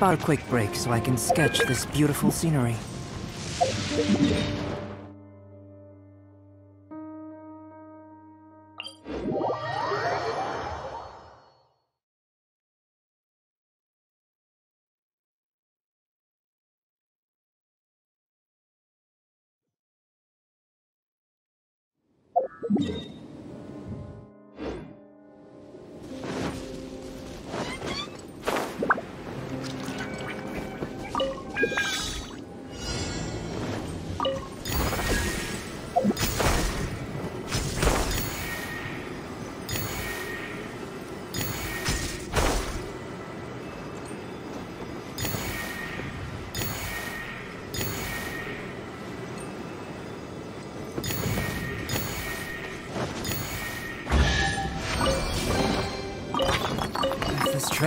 about a quick break so I can sketch this beautiful scenery?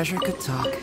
Treasure could talk.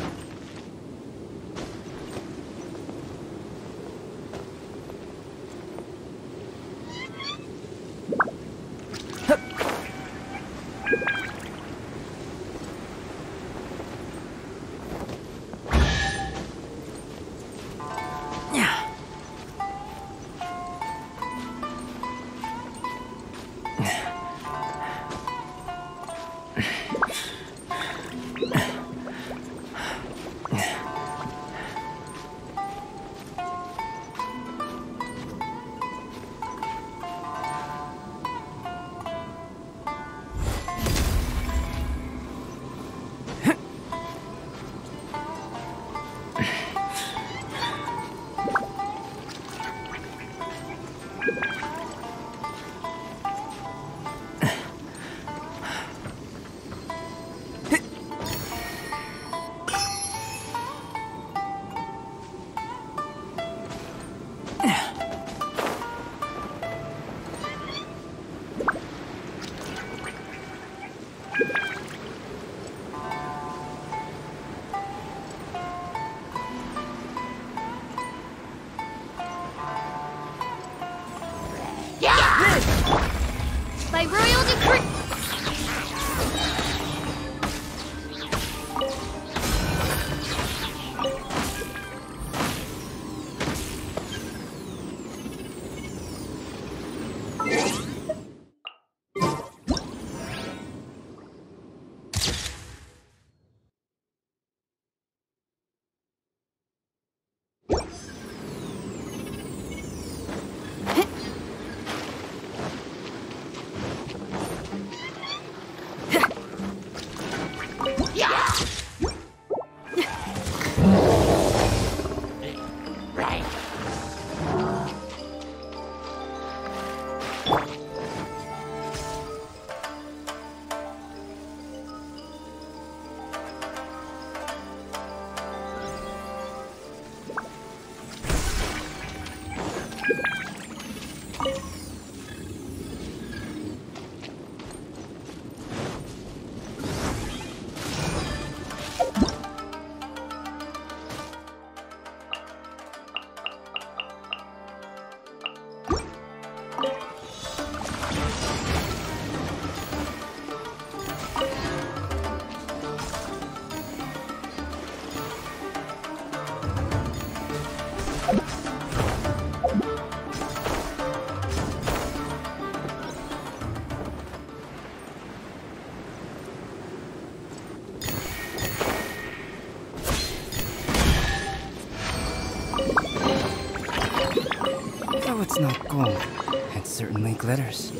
it certainly glitters.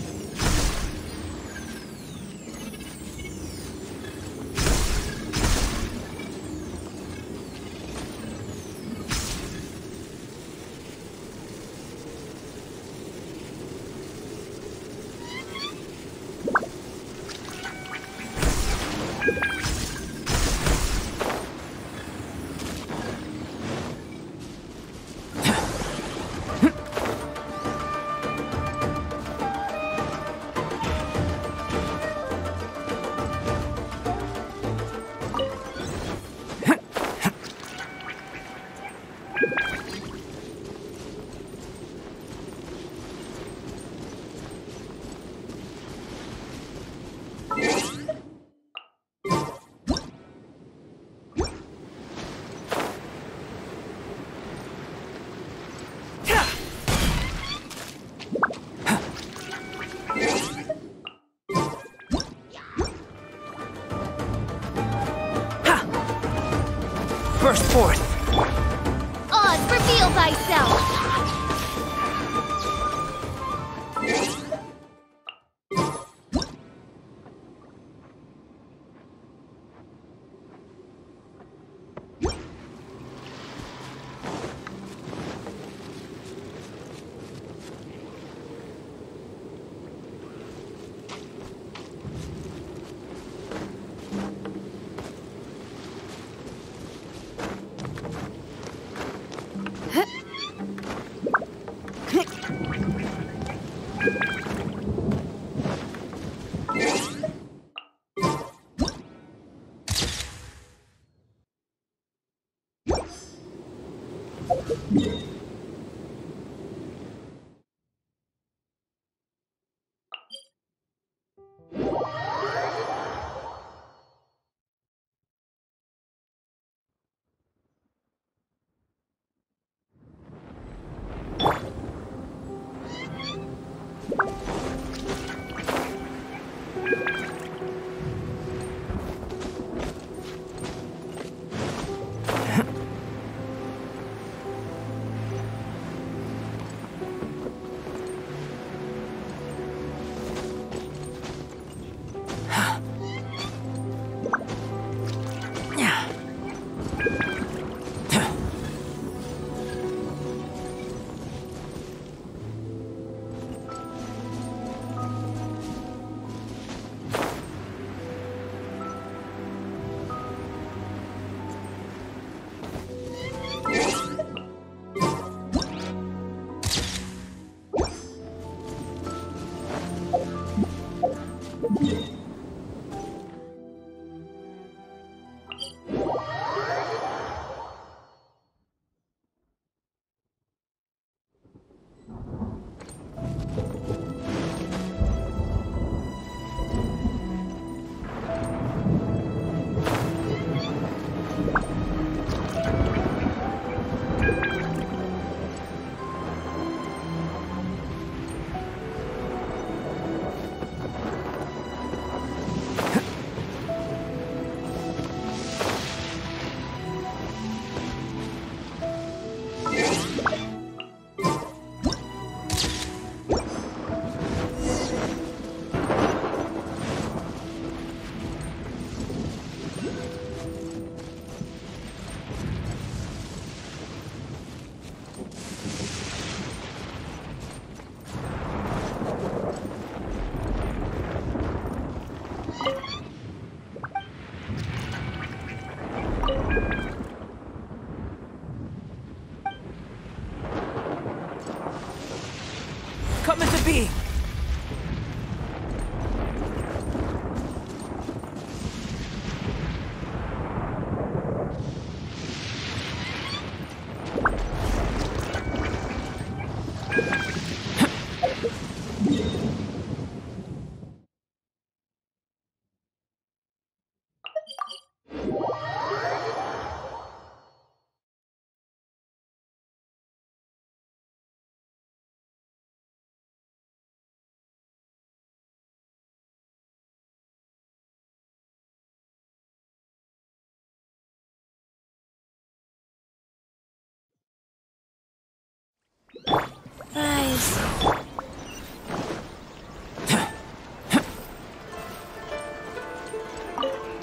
Rise.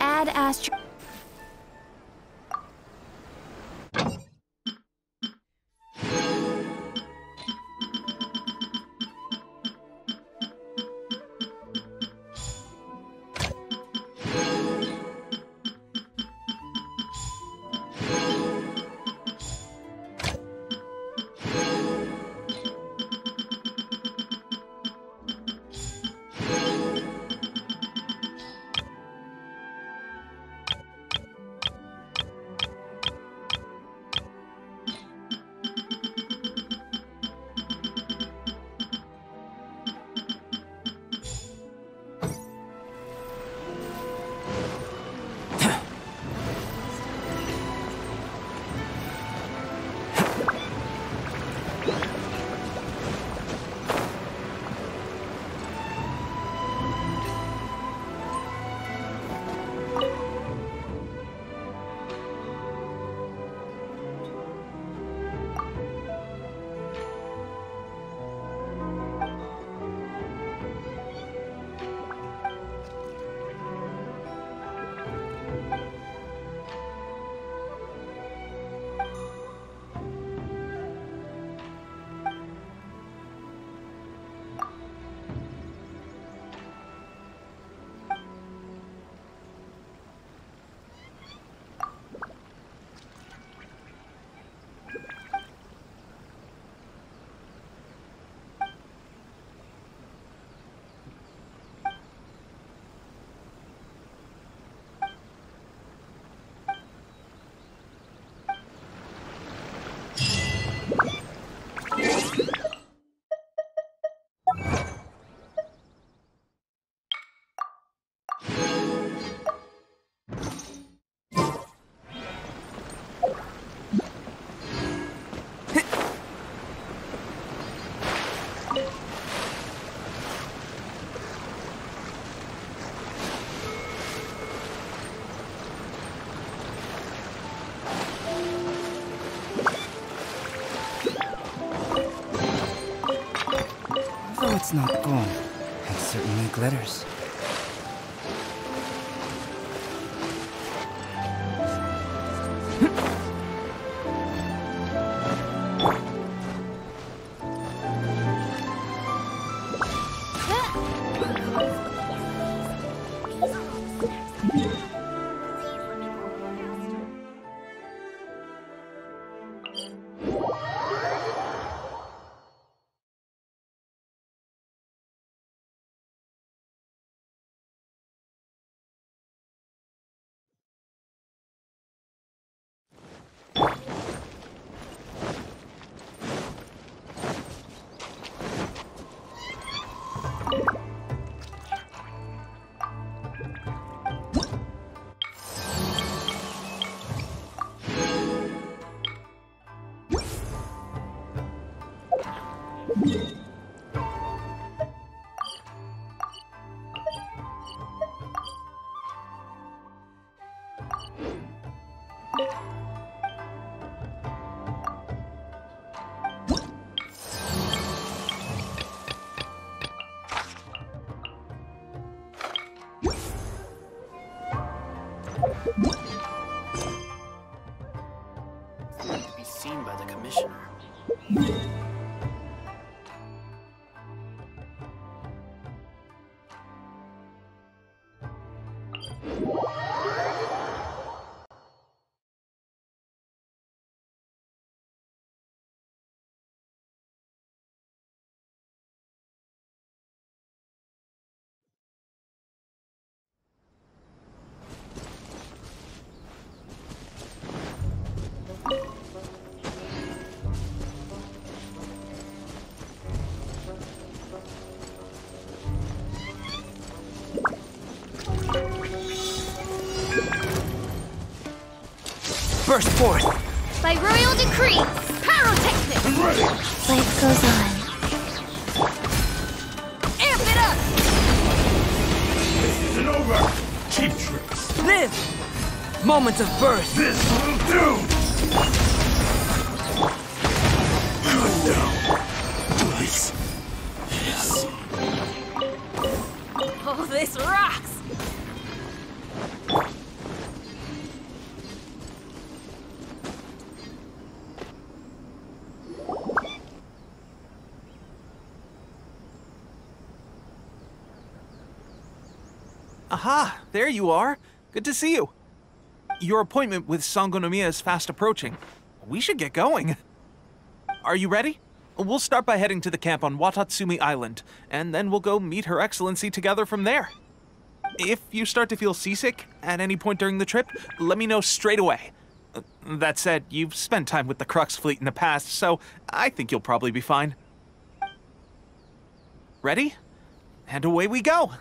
Add astro. It's not gold. It certainly glitters. Burst forth! By royal decree, pyrotechnic! Life goes on. Amp it up! Isn't over! Cheap tricks! Live! Moment of birth! This will do! There you are. Good to see you. Your appointment with Sangonomiya is fast approaching. We should get going. Are you ready? We'll start by heading to the camp on Watatsumi Island, and then we'll go meet Her Excellency together from there. If you start to feel seasick at any point during the trip, let me know straight away. That said, you've spent time with the Crux fleet in the past, so I think you'll probably be fine. Ready? And away we go!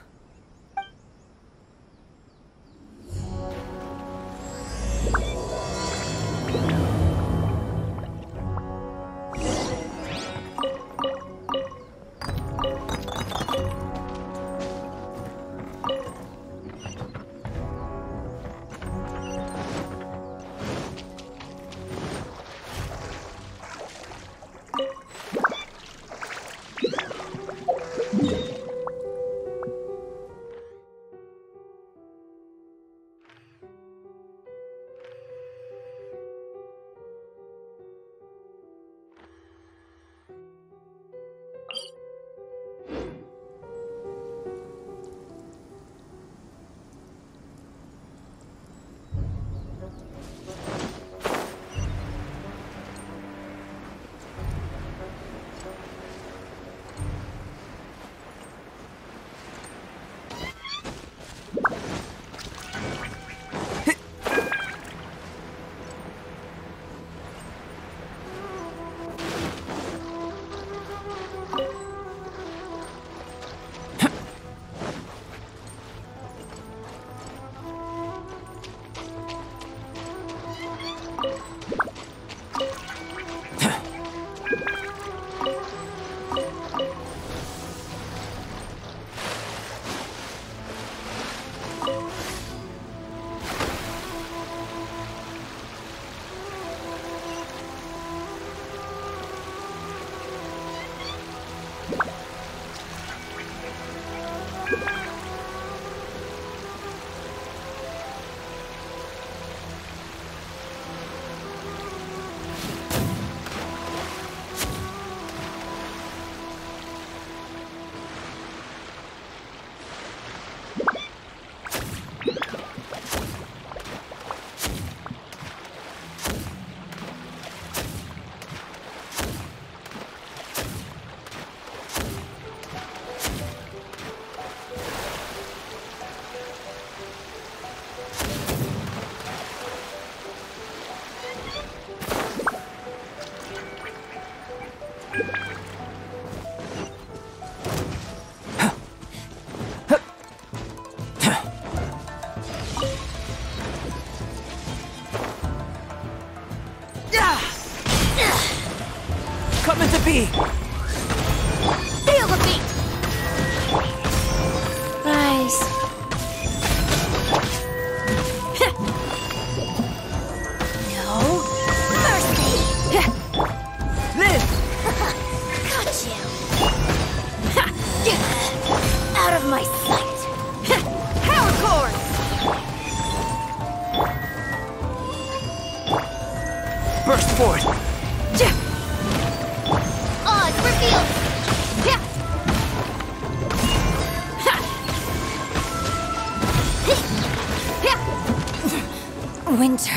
Winter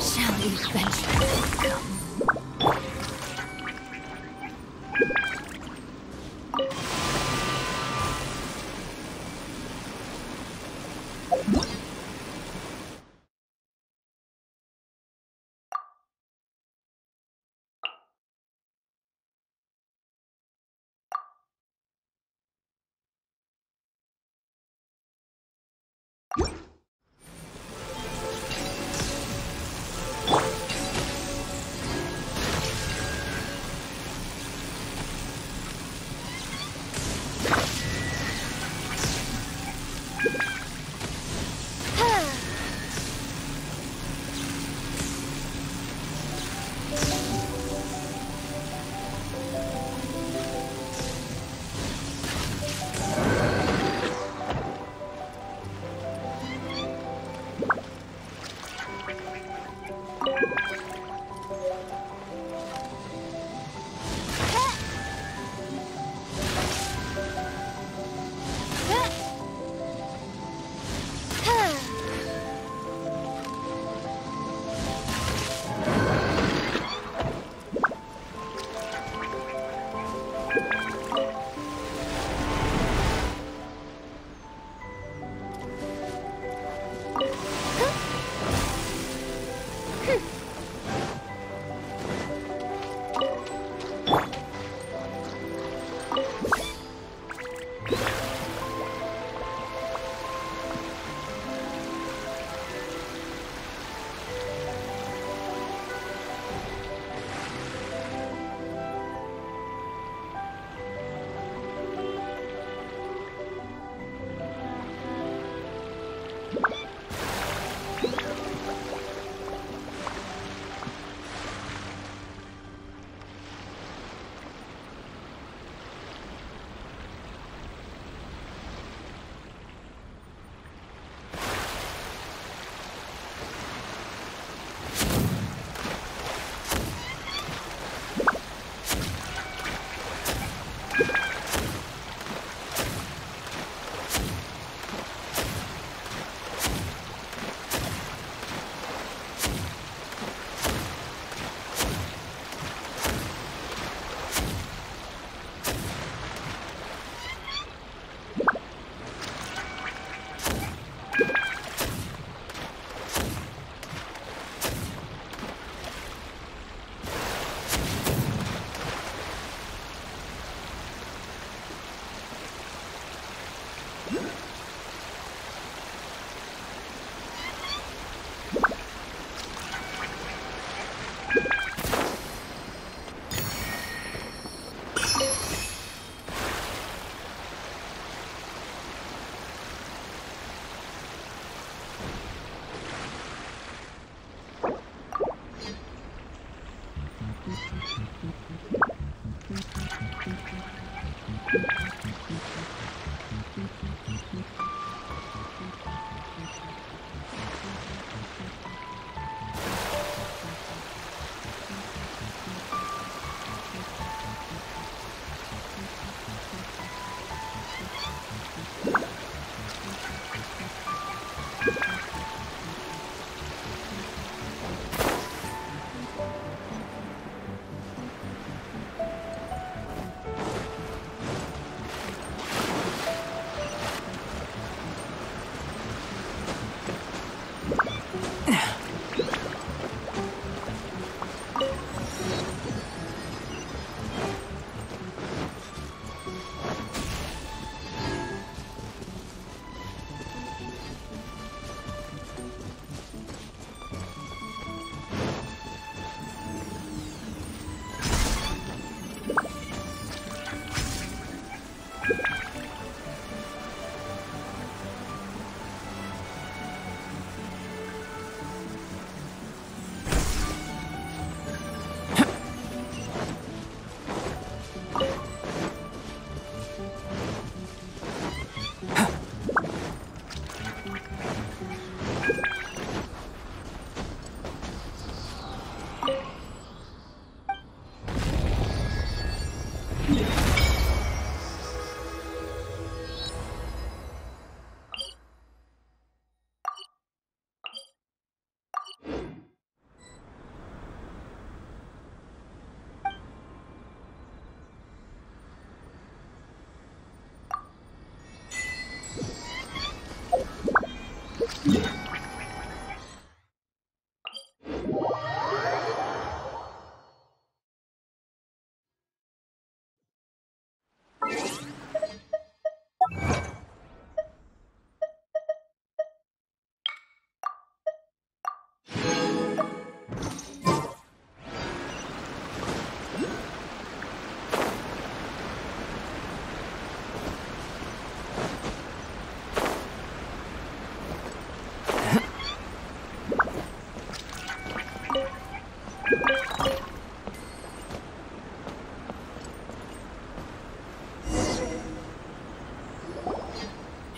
shall eventually come. Hmm.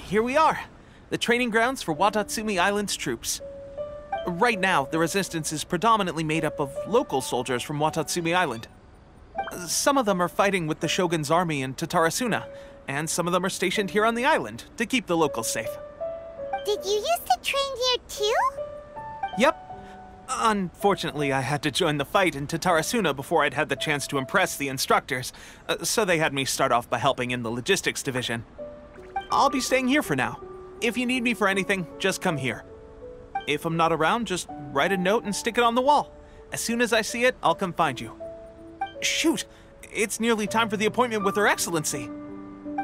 Here we are, the training grounds for Watatsumi Island's troops. Right now, the resistance is predominantly made up of local soldiers from Watatsumi Island. Some of them are fighting with the Shogun's army in Tatarasuna, and some of them are stationed here on the island to keep the locals safe. Did you used to train here too? Yep. Unfortunately, I had to join the fight in Tatarasuna before I'd had the chance to impress the instructors, uh, so they had me start off by helping in the logistics division. I'll be staying here for now. If you need me for anything, just come here. If I'm not around, just write a note and stick it on the wall. As soon as I see it, I'll come find you. Shoot! It's nearly time for the appointment with Her Excellency.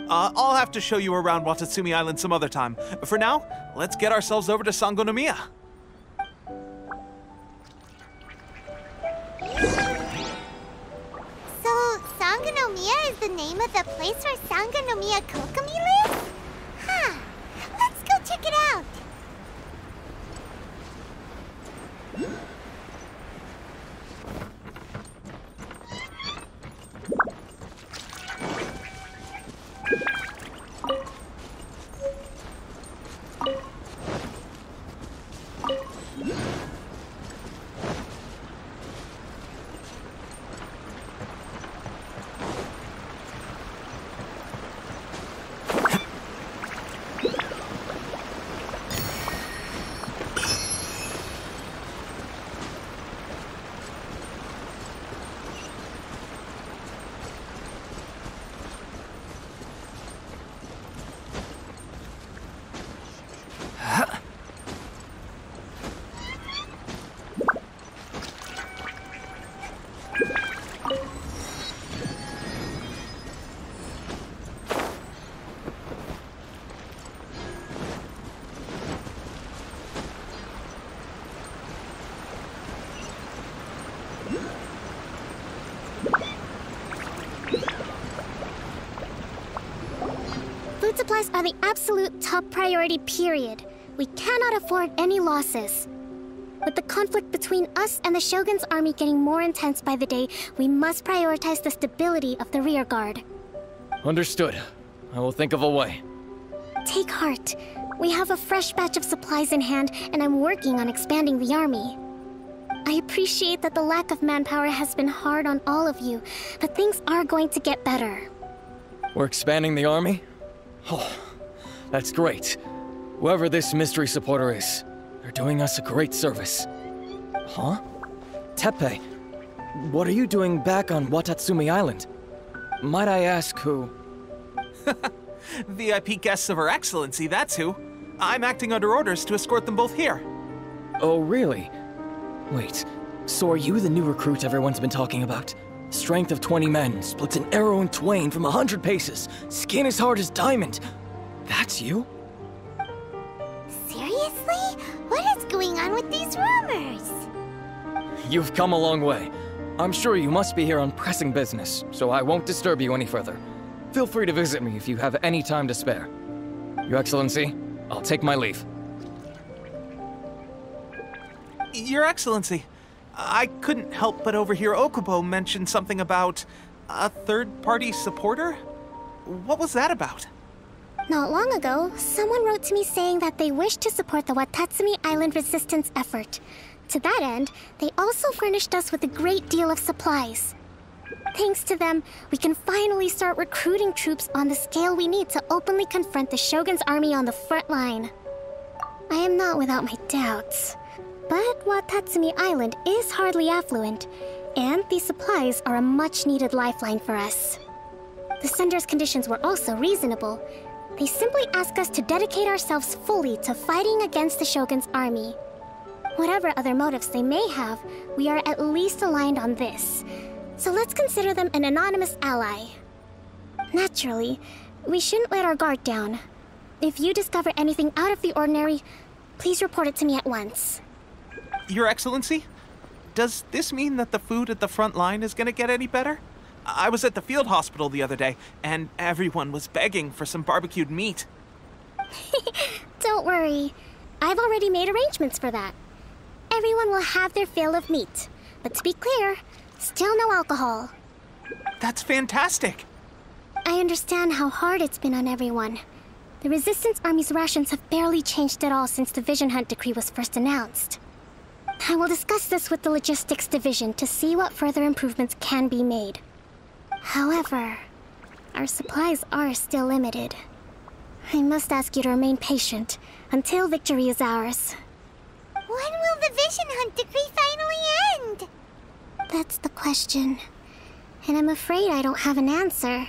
Uh, I'll have to show you around Watatsumi Island some other time. For now, let's get ourselves over to Sangonomiya. So, Sangonomiya is the name of the place where Sangonomiya Kokomi lives? It out. Supplies are the absolute top priority, period. We cannot afford any losses. With the conflict between us and the Shogun's army getting more intense by the day, we must prioritize the stability of the rear guard. Understood. I will think of a way. Take heart. We have a fresh batch of supplies in hand, and I'm working on expanding the army. I appreciate that the lack of manpower has been hard on all of you, but things are going to get better. We're expanding the army? Oh, that's great. Whoever this mystery supporter is, they're doing us a great service. Huh? Teppei, what are you doing back on Watatsumi Island? Might I ask who? VIP guests of Her Excellency, that's who. I'm acting under orders to escort them both here. Oh, really? Wait, so are you the new recruit everyone's been talking about? Strength of 20 men, splits an arrow in twain from a hundred paces, skin as hard as diamond. That's you? Seriously? What is going on with these rumors? You've come a long way. I'm sure you must be here on pressing business, so I won't disturb you any further. Feel free to visit me if you have any time to spare. Your Excellency, I'll take my leave. Your Excellency, I couldn't help but overhear Okubo mention something about a third party supporter? What was that about? Not long ago, someone wrote to me saying that they wish to support the Watatsumi Island resistance effort. To that end, they also furnished us with a great deal of supplies. Thanks to them, we can finally start recruiting troops on the scale we need to openly confront the Shogun's army on the front line. I am not without my doubts. But Watatsumi Island is hardly affluent, and these supplies are a much needed lifeline for us. The sender's conditions were also reasonable. They simply ask us to dedicate ourselves fully to fighting against the Shogun's army. Whatever other motives they may have, we are at least aligned on this. So let's consider them an anonymous ally. Naturally, we shouldn't let our guard down. If you discover anything out of the ordinary, please report it to me at once. Your Excellency, does this mean that the food at the front line is gonna get any better? I was at the field hospital the other day, and everyone was begging for some barbecued meat. Don't worry. I've already made arrangements for that. Everyone will have their fill of meat. But to be clear, still no alcohol. That's fantastic! I understand how hard it's been on everyone. The Resistance Army's rations have barely changed at all since the Vision Hunt decree was first announced. I will discuss this with the Logistics Division to see what further improvements can be made. However, our supplies are still limited. I must ask you to remain patient until victory is ours. When will the Vision Hunt decree finally end? That's the question. And I'm afraid I don't have an answer.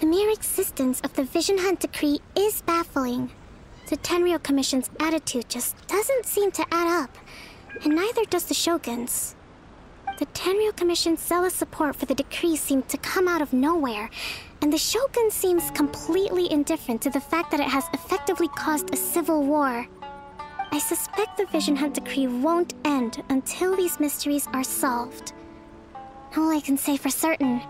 The mere existence of the Vision Hunt decree is baffling. The Tenryou Commission's attitude just doesn't seem to add up, and neither does the Shogun's. The Tenryou Commission's zealous support for the decree seemed to come out of nowhere, and the Shogun seems completely indifferent to the fact that it has effectively caused a civil war. I suspect the Vision Hunt decree won't end until these mysteries are solved. All I can say for certain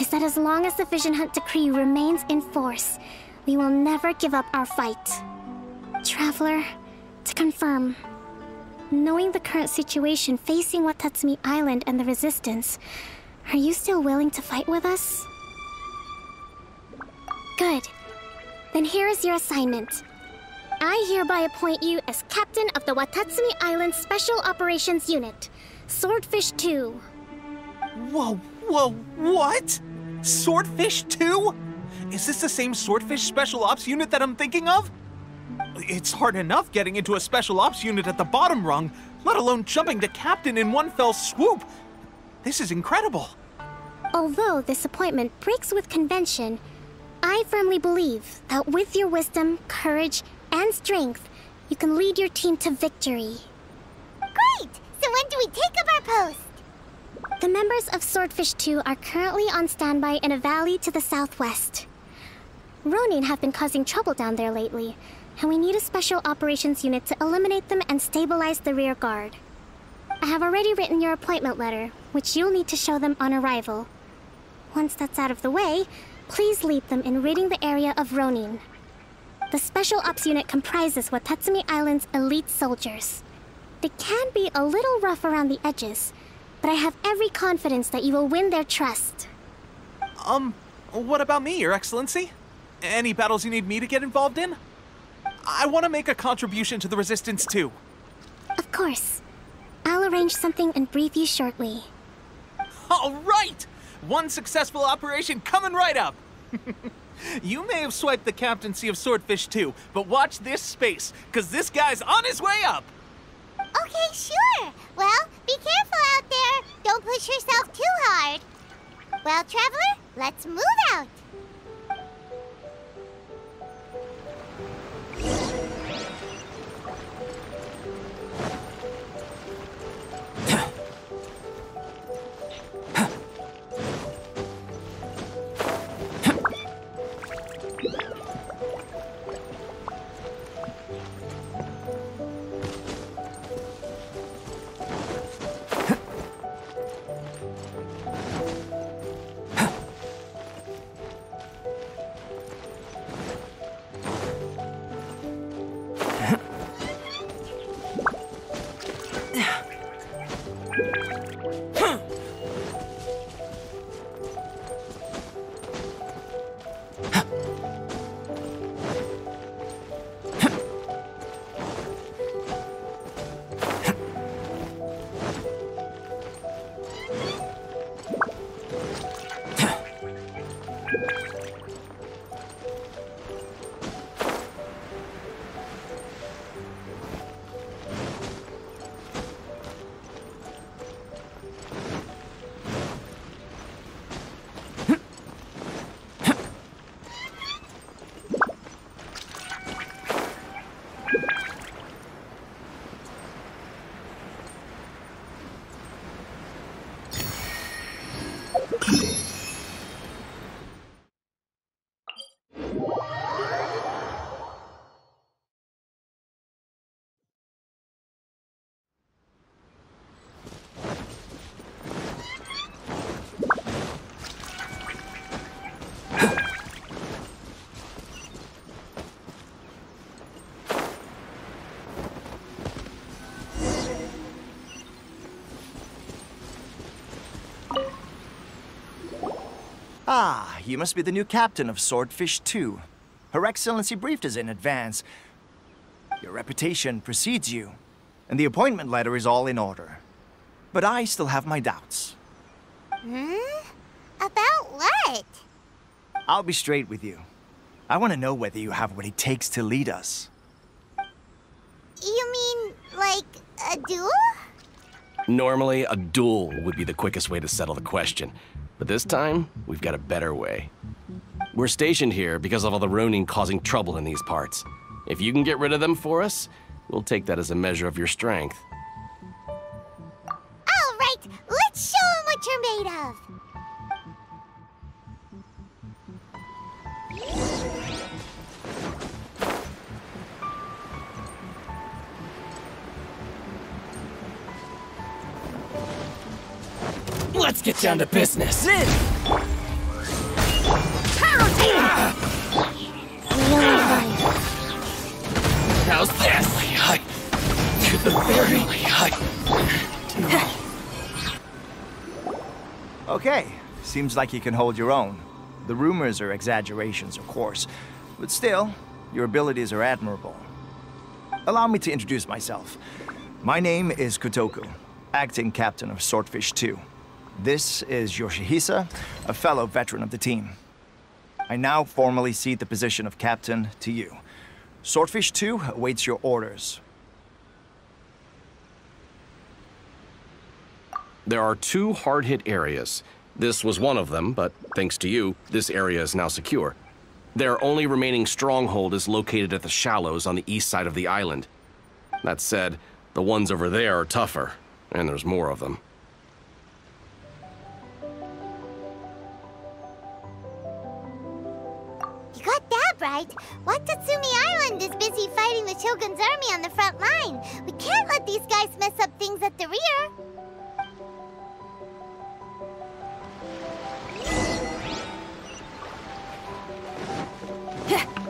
is that as long as the Vision Hunt decree remains in force, we will never give up our fight. Traveler, to confirm, knowing the current situation facing Watatsumi Island and the Resistance, are you still willing to fight with us? Good. Then here is your assignment. I hereby appoint you as captain of the Watatsumi Island Special Operations Unit, Swordfish 2. Whoa, whoa, what? Swordfish 2? Is this the same Swordfish Special Ops unit that I'm thinking of? It's hard enough getting into a Special Ops unit at the bottom rung, let alone jumping to captain in one fell swoop. This is incredible. Although this appointment breaks with convention, I firmly believe that with your wisdom, courage, and strength, you can lead your team to victory. Great! So when do we take up our post? The members of Swordfish 2 are currently on standby in a valley to the southwest. Ronin have been causing trouble down there lately, and we need a special operations unit to eliminate them and stabilize the rear guard. I have already written your appointment letter, which you'll need to show them on arrival. Once that's out of the way, please lead them in ridding the area of Ronin. The Special Ops unit comprises Watatsumi Island's elite soldiers. They can be a little rough around the edges, but I have every confidence that you will win their trust. Um, what about me, Your Excellency? Any battles you need me to get involved in? I want to make a contribution to the Resistance too. Of course. I'll arrange something and brief you shortly. All right! One successful operation coming right up! you may have swiped the captaincy of Swordfish 2, but watch this space, because this guy's on his way up! Okay, sure. Well, be careful out there. Don't push yourself too hard. Well, Traveler, let's move out. Ah, you must be the new captain of Swordfish 2. Her Excellency briefed us in advance. Your reputation precedes you, and the appointment letter is all in order. But I still have my doubts. Hmm? About what? I'll be straight with you. I want to know whether you have what it takes to lead us. You mean, like, a duel? Normally, a duel would be the quickest way to settle the question. But this time, we've got a better way. We're stationed here because of all the Ronin causing trouble in these parts. If you can get rid of them for us, we'll take that as a measure of your strength. All right, let's show 'em what you're made of. Let's get down to business. How's this? High. To the very high. Okay, seems like you can hold your own. The rumors are exaggerations, of course, but still, your abilities are admirable. Allow me to introduce myself. My name is Kotoku, acting captain of Swordfish 2. This is Yoshihisa, a fellow veteran of the team. I now formally cede the position of captain to you. Swordfish 2 awaits your orders. There are two hard-hit areas. This was one of them, but thanks to you, this area is now secure. Their only remaining stronghold is located at the shallows on the east side of the island. That said, the ones over there are tougher, and there's more of them. not right. Watatsumi Island is busy fighting the Shogun's army on the front line. We can't let these guys mess up things at the rear. Yeah.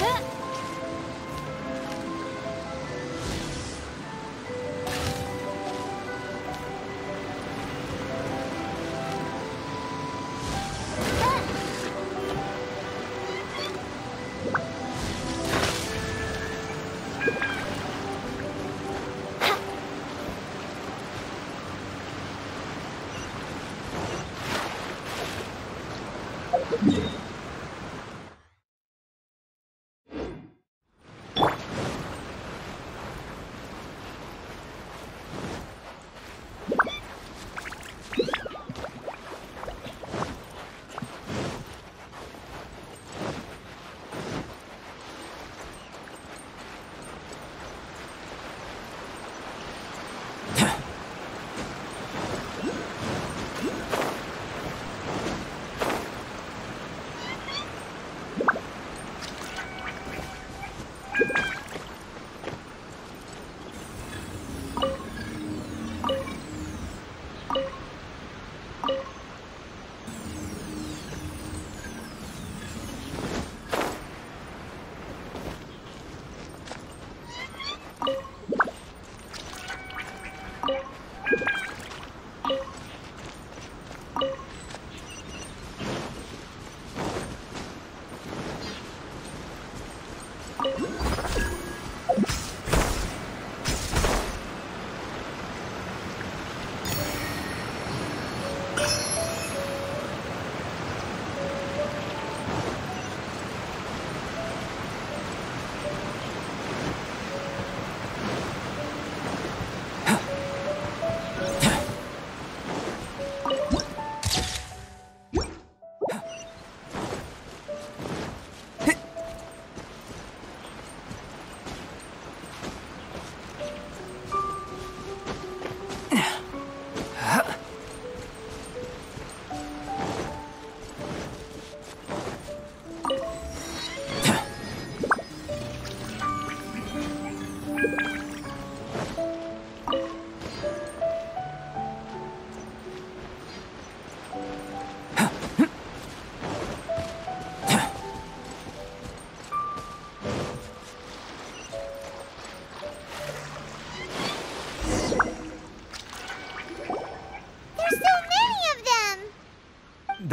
うん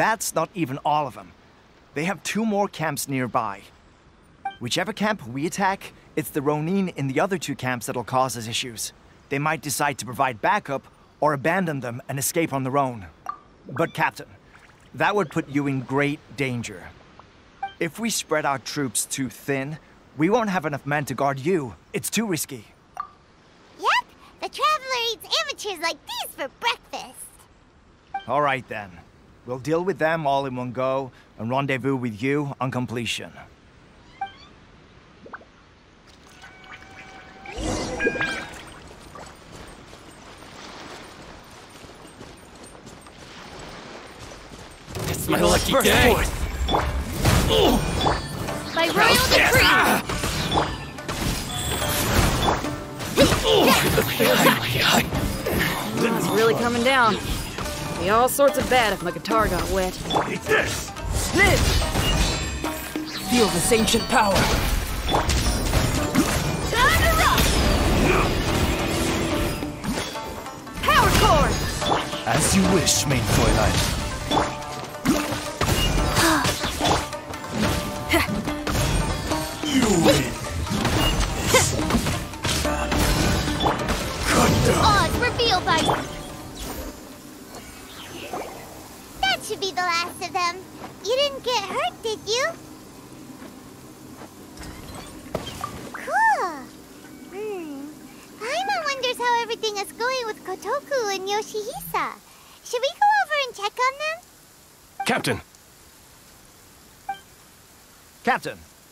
That's not even all of them. They have two more camps nearby. Whichever camp we attack, it's the Ronin in the other two camps that'll cause us issues. They might decide to provide backup or abandon them and escape on their own. But, Captain, that would put you in great danger. If we spread our troops too thin, we won't have enough men to guard you. It's too risky. Yep, the Traveler eats amateurs like these for breakfast. All right then. We'll deal with them all in one go and rendezvous with you on completion. It's my lucky day. By royal decree! It's really coming down. Be all sorts of bad if my guitar got wet. Take this! Feel this ancient power. Power chord! As you wish, mein Fräulein. You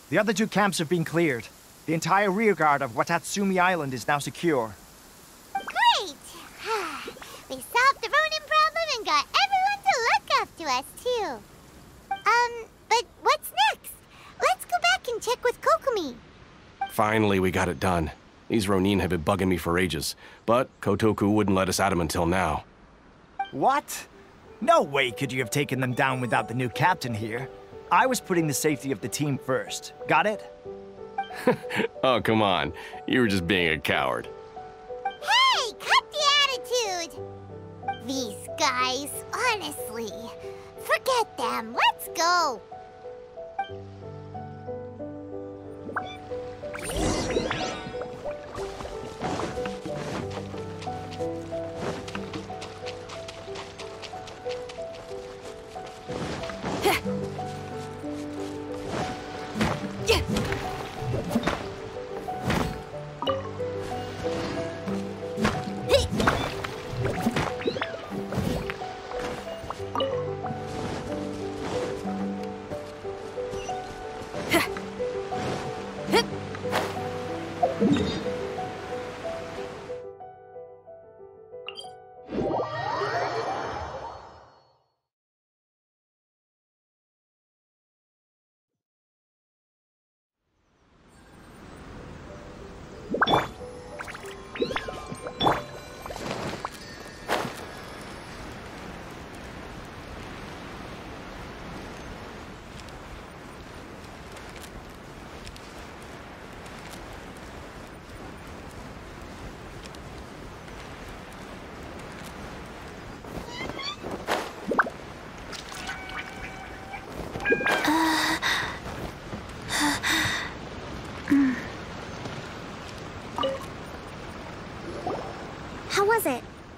the other two camps have been cleared. The entire rearguard of Watatsumi Island is now secure. Great! we solved the Ronin problem and got everyone to look after us, too. Um, but what's next? Let's go back and check with Kokomi. Finally, we got it done. These Ronin have been bugging me for ages, but Kotoku wouldn't let us at them until now. What? No way could you have taken them down without the new captain here. I was putting the safety of the team first. Got it? Oh, come on. You were just being a coward. Hey, cut the attitude! These guys, honestly. Forget them. Let's go.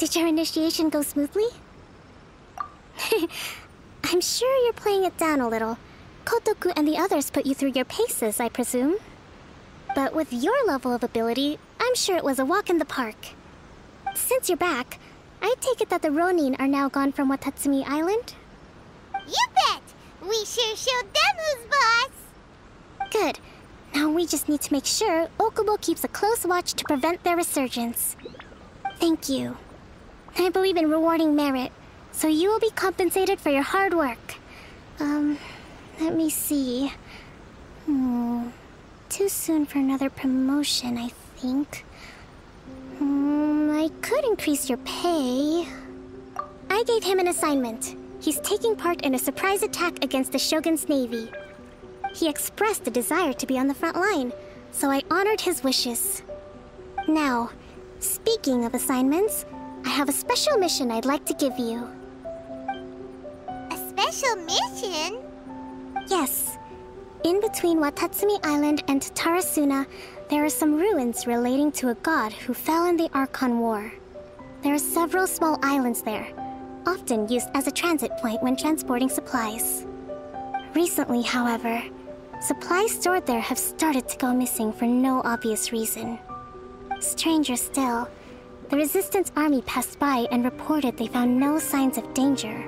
Did your initiation go smoothly? I'm sure you're playing it down a little. Kotoku and the others put you through your paces, I presume. But with your level of ability, I'm sure it was a walk in the park. Since you're back, I take it that the Ronin are now gone from Watatsumi Island? You bet! We sure showed them who's boss! Good. Now we just need to make sure Okubo keeps a close watch to prevent their resurgence. Thank you. I believe in rewarding merit, so you will be compensated for your hard work. Um, let me see. Hmm. Too soon for another promotion, I think. Hmm, I could increase your pay. I gave him an assignment. He's taking part in a surprise attack against the Shogun's navy. He expressed a desire to be on the front line, so I honored his wishes. Now, speaking of assignments, I have a special mission I'd like to give you. A special mission? Yes. In between Watatsumi Island and Tatarasuna, there are some ruins relating to a god who fell in the Archon War. There are several small islands there, often used as a transit point when transporting supplies. Recently, however, supplies stored there have started to go missing for no obvious reason. Stranger still, the Resistance army passed by and reported they found no signs of danger.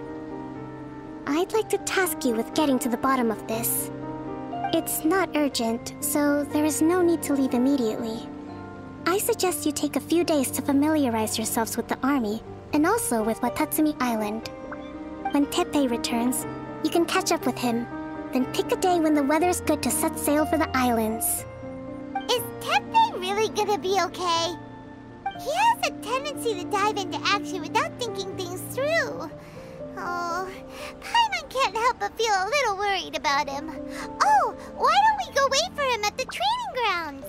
I'd like to task you with getting to the bottom of this. It's not urgent, so there is no need to leave immediately. I suggest you take a few days to familiarize yourselves with the army, and also with Watatsumi Island. When Teppei returns, you can catch up with him, then pick a day when the weather's good to set sail for the islands. Is Teppei really gonna be okay? He has a tendency to dive into action without thinking things through. Oh, Paimon can't help but feel a little worried about him. Oh, why don't we go wait for him at the training grounds?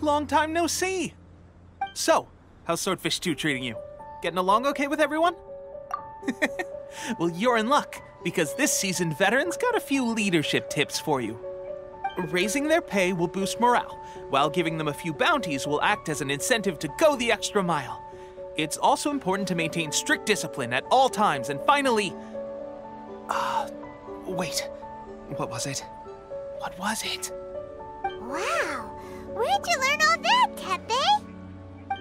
Long time no see. So, how's Swordfish 2 treating you? Getting along okay with everyone? well, you're in luck, because this seasoned veteran's got a few leadership tips for you. Raising their pay will boost morale, while giving them a few bounties will act as an incentive to go the extra mile. It's also important to maintain strict discipline at all times, and finally. Uh, wait. What was it? What was it? Wow, where'd you learn all that, Teppei?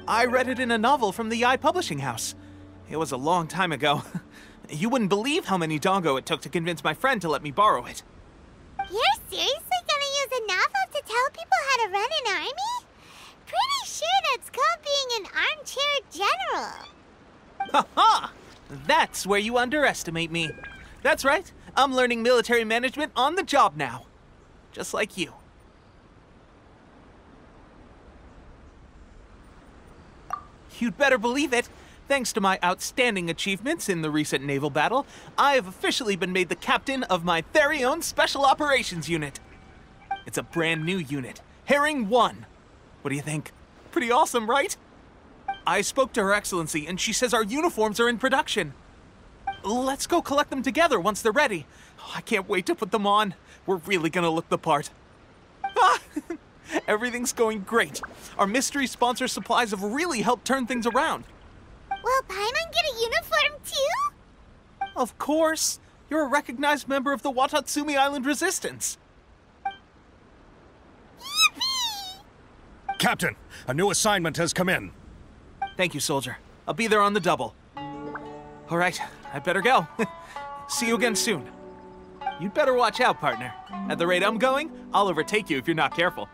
I read it in a novel from the Yae Publishing House. It was a long time ago. You wouldn't believe how many dango it took to convince my friend to let me borrow it. You're seriously gonna use a novel to tell people how to run an army? Pretty sure that's called being an armchair general. Ha ha! That's where you underestimate me. That's right, I'm learning military management on the job now. Just like you. You'd better believe it. Thanks to my outstanding achievements in the recent naval battle, I have officially been made the captain of my very own Special Operations Unit. It's a brand new unit, Herring 1. What do you think? Pretty awesome, right? I spoke to Her Excellency, and she says our uniforms are in production. Let's go collect them together once they're ready. I can't wait to put them on. We're really gonna look the part. Ah! Everything's going great. Our mystery sponsor supplies have really helped turn things around. Will Paimon get a uniform too? Of course. You're a recognized member of the Watatsumi Island Resistance. Yippee! Captain, a new assignment has come in. Thank you, soldier. I'll be there on the double. All right, I'd better go. See you again soon. You'd better watch out, partner. At the rate I'm going, I'll overtake you if you're not careful.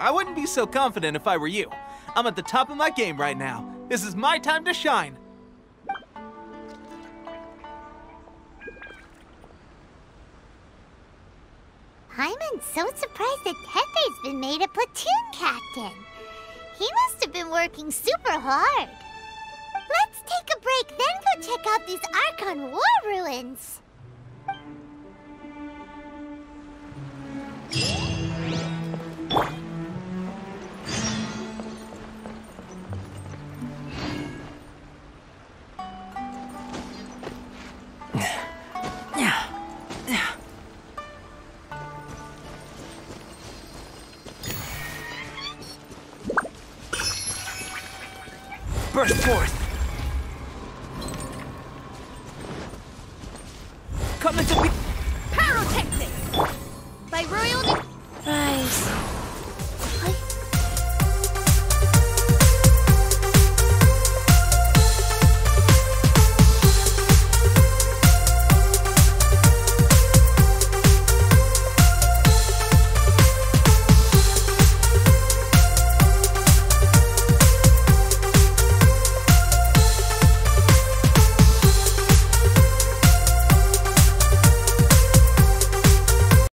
I wouldn't be so confident if I were you. I'm at the top of my game right now. This is my time to shine. Paimon's so surprised that Teppei's been made a platoon captain. He must have been working super hard. Let's take a break, then go check out these Archon War ruins.